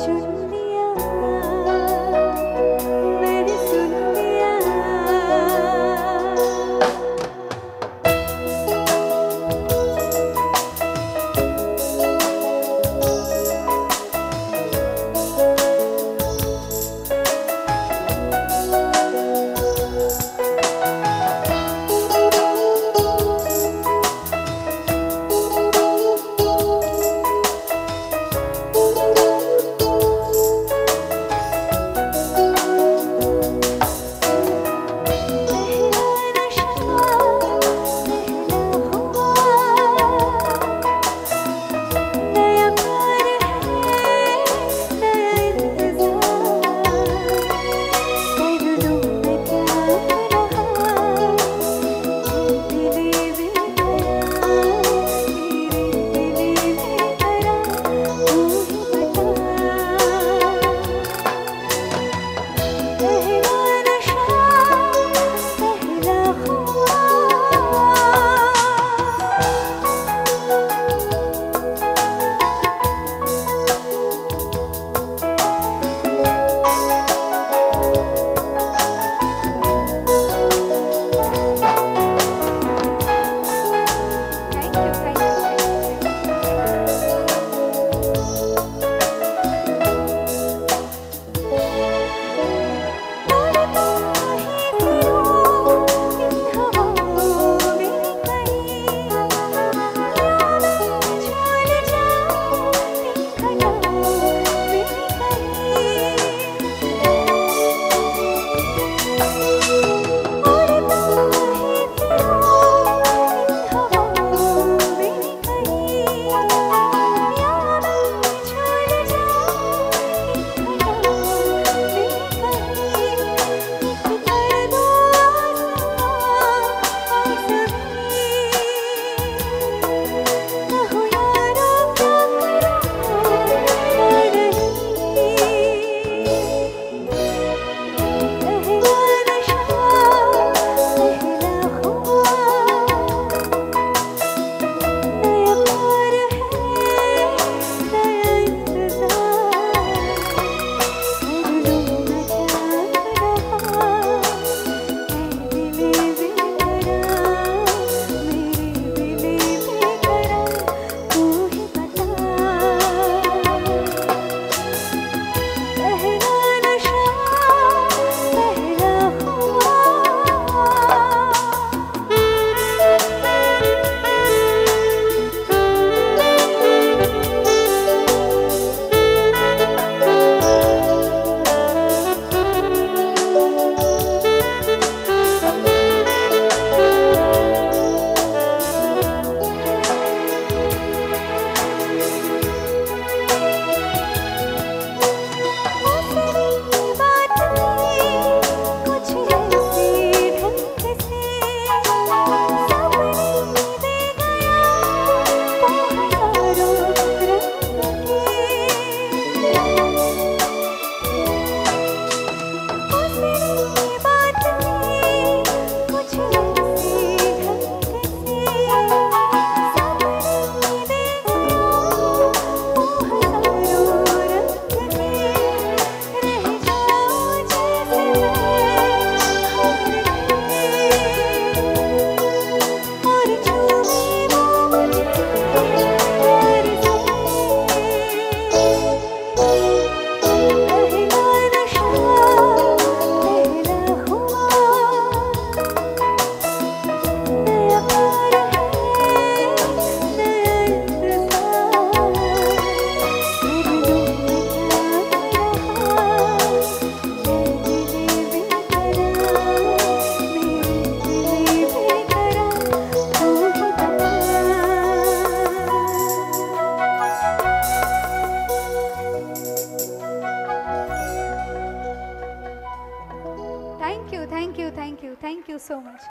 chun liang Oh. so much.